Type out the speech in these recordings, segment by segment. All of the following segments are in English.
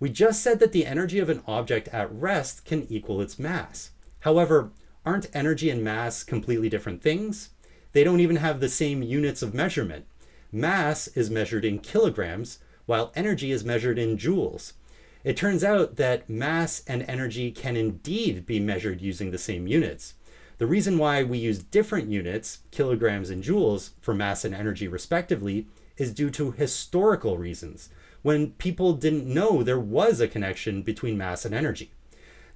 We just said that the energy of an object at rest can equal its mass. However, aren't energy and mass completely different things? They don't even have the same units of measurement. Mass is measured in kilograms, while energy is measured in joules. It turns out that mass and energy can indeed be measured using the same units. The reason why we use different units, kilograms and joules, for mass and energy respectively, is due to historical reasons, when people didn't know there was a connection between mass and energy.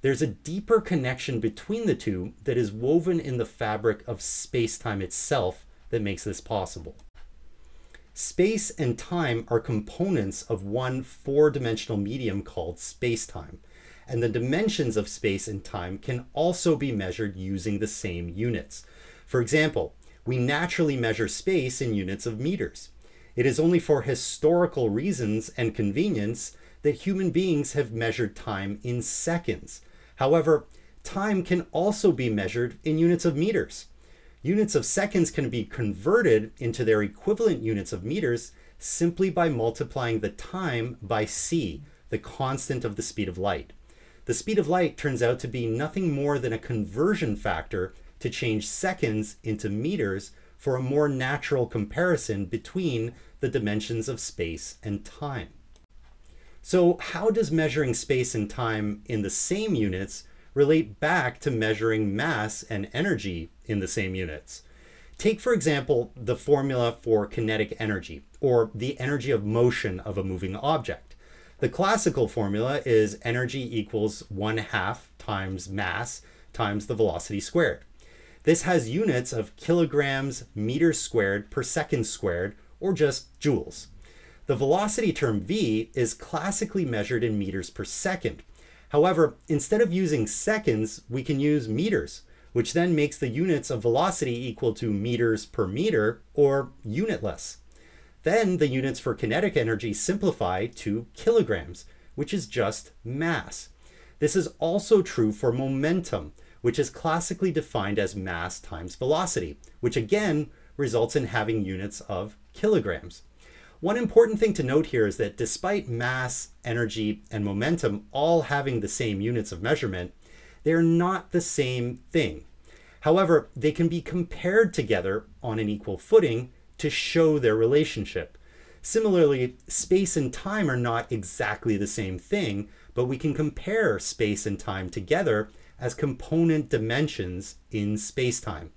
There's a deeper connection between the two that is woven in the fabric of space-time itself that makes this possible. Space and time are components of one four-dimensional medium called space-time, and the dimensions of space and time can also be measured using the same units. For example, we naturally measure space in units of meters. It is only for historical reasons and convenience that human beings have measured time in seconds. However, time can also be measured in units of meters. Units of seconds can be converted into their equivalent units of meters simply by multiplying the time by c, the constant of the speed of light. The speed of light turns out to be nothing more than a conversion factor to change seconds into meters for a more natural comparison between the dimensions of space and time. So how does measuring space and time in the same units relate back to measuring mass and energy in the same units. Take, for example, the formula for kinetic energy, or the energy of motion of a moving object. The classical formula is energy equals 1 half times mass times the velocity squared. This has units of kilograms meters squared per second squared, or just joules. The velocity term v is classically measured in meters per second, However, instead of using seconds, we can use meters, which then makes the units of velocity equal to meters per meter or unitless. Then the units for kinetic energy simplify to kilograms, which is just mass. This is also true for momentum, which is classically defined as mass times velocity, which again results in having units of kilograms. One important thing to note here is that despite mass, energy, and momentum all having the same units of measurement, they're not the same thing. However, they can be compared together on an equal footing to show their relationship. Similarly, space and time are not exactly the same thing, but we can compare space and time together as component dimensions in spacetime.